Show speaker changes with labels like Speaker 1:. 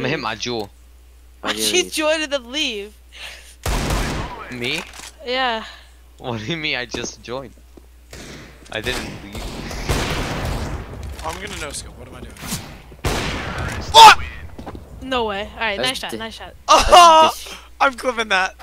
Speaker 1: I'm gonna hit my jewel.
Speaker 2: She joined and leave.
Speaker 1: Me?
Speaker 2: Yeah.
Speaker 1: What do you mean I just joined? I didn't leave.
Speaker 3: I'm gonna no scope. What am I doing?
Speaker 2: No way. Alright, nice shot, nice shot.
Speaker 3: Oh, I'm clipping that.